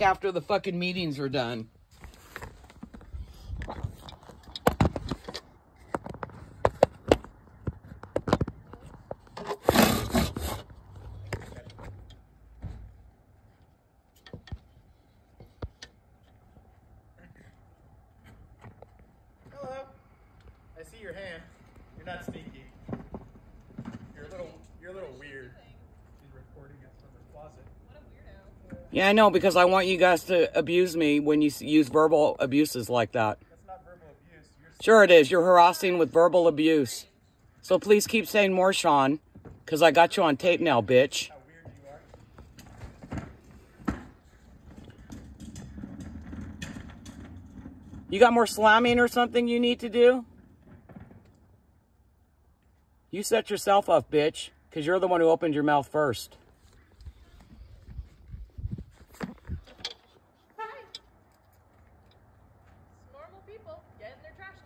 after the fucking meetings are done. Hello. I see your hand. You're not sneaky. You're a little. You're a little weird. She's recording us from her closet. Yeah, I know because I want you guys to abuse me when you use verbal abuses like that. That's not verbal abuse. Sure it is. You're harassing with verbal abuse. So please keep saying more, Sean, because I got you on tape now, bitch. how weird you are. You got more slamming or something you need to do? You set yourself up, bitch, because you're the one who opened your mouth first. People get in their trash